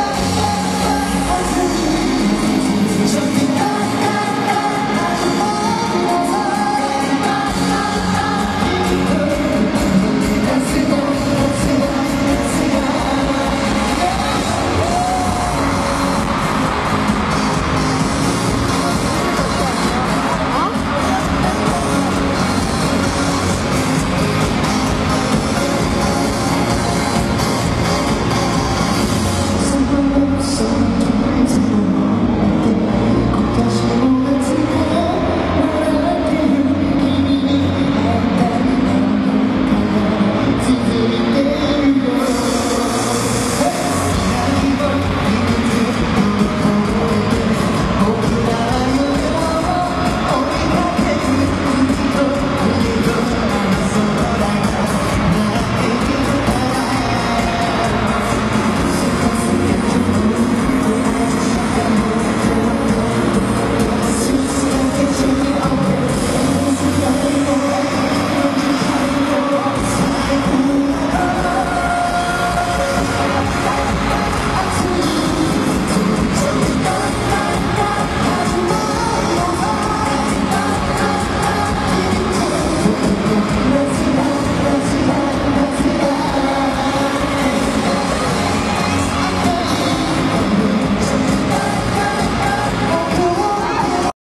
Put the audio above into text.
love.